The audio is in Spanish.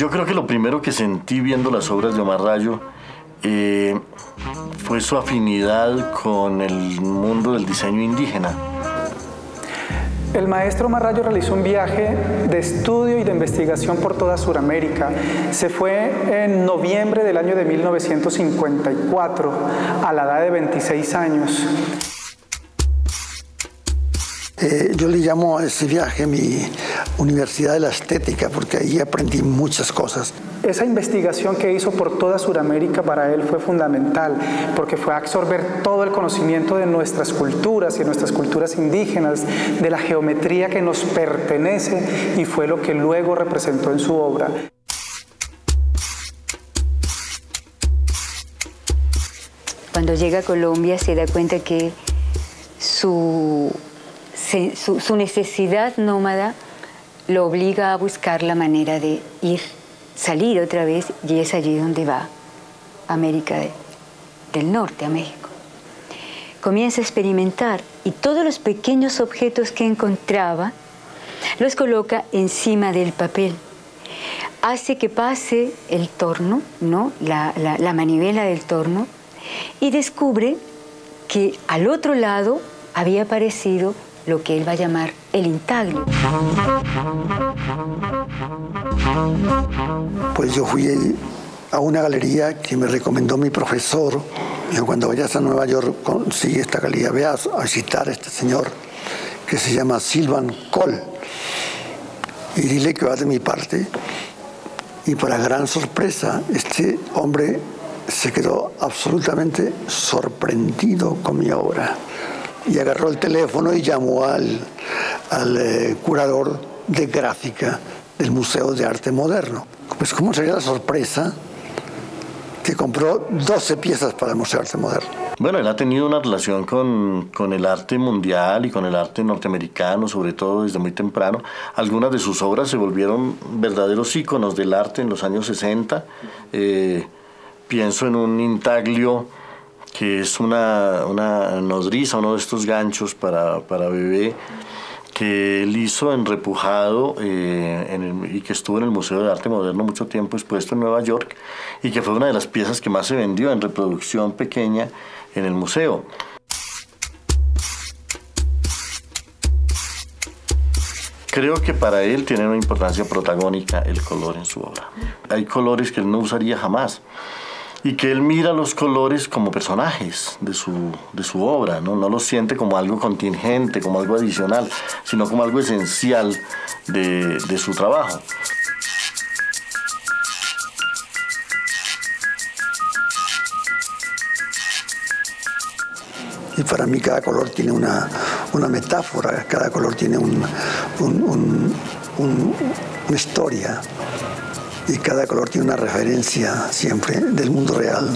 Yo creo que lo primero que sentí viendo las obras de Omar Rayo eh, fue su afinidad con el mundo del diseño indígena. El maestro Marrayo realizó un viaje de estudio y de investigación por toda Sudamérica. Se fue en noviembre del año de 1954, a la edad de 26 años. Eh, yo le llamo a ese viaje mi Universidad de la Estética, porque ahí aprendí muchas cosas. Esa investigación que hizo por toda Sudamérica para él fue fundamental, porque fue absorber todo el conocimiento de nuestras culturas y nuestras culturas indígenas, de la geometría que nos pertenece y fue lo que luego representó en su obra. Cuando llega a Colombia se da cuenta que su su, necesidad nómada lo obliga a buscar la manera de ir, salir otra vez, y es allí donde va, América del Norte, a México. Comienza a experimentar y todos los pequeños objetos que encontraba los coloca encima del papel. Hace que pase el torno, ¿no? la, la manivela del torno, y descubre que al otro lado había aparecido lo que él va a llamar el intaglio. Pues yo fui a una galería que me recomendó mi profesor. Y cuando vayas a Nueva York, consigue esta galería, veas a visitar a este señor que se llama Silvan Cole. Y dile que va de mi parte. Y para gran sorpresa, este hombre se quedó absolutamente sorprendido con mi obra y agarró el teléfono y llamó al, al eh, curador de gráfica del Museo de Arte Moderno. Pues cómo sería la sorpresa que compró 12 piezas para el Museo de Arte Moderno. Bueno, él ha tenido una relación con, con, el arte mundial y con el arte norteamericano, sobre todo desde muy temprano. Algunas de sus obras se volvieron verdaderos íconos del arte en los años 60. Eh, pienso en un intaglio que es una, una nodriza, uno de estos ganchos para, para bebé que él hizo en Repujado eh, y que estuvo en el Museo de Arte Moderno mucho tiempo expuesto en Nueva York y que fue una de las piezas que más se vendió en reproducción pequeña en el museo. Creo que para él tiene una importancia protagónica el color en su obra. Hay colores que él no usaría jamás y que él mira los colores como personajes de su, de su obra, ¿no? no los siente como algo contingente, como algo adicional, sino como algo esencial de, de su trabajo. Y para mí cada color tiene una, una metáfora, cada color tiene un, un, una historia y cada color tiene una referencia siempre del mundo real.